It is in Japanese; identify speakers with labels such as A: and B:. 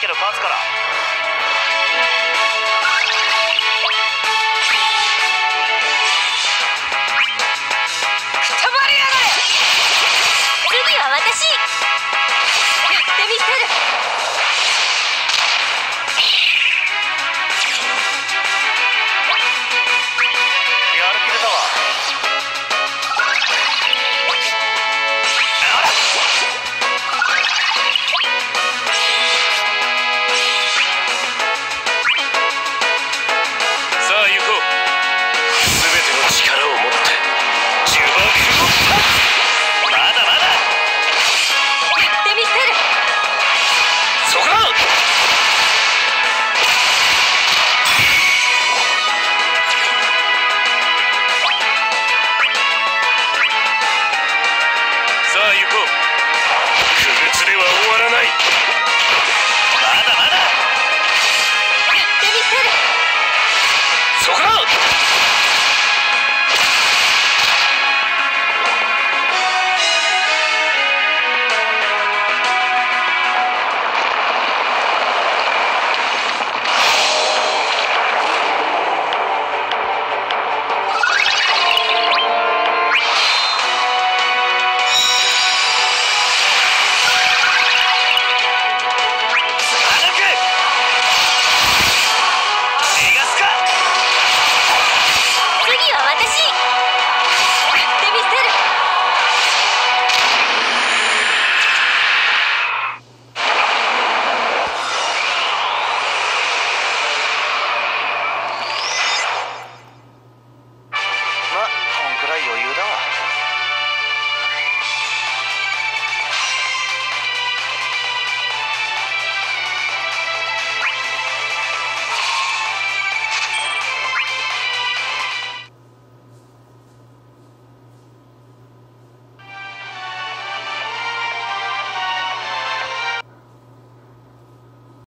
A: けど勝つから
B: くたばりやがれ次は私呦呵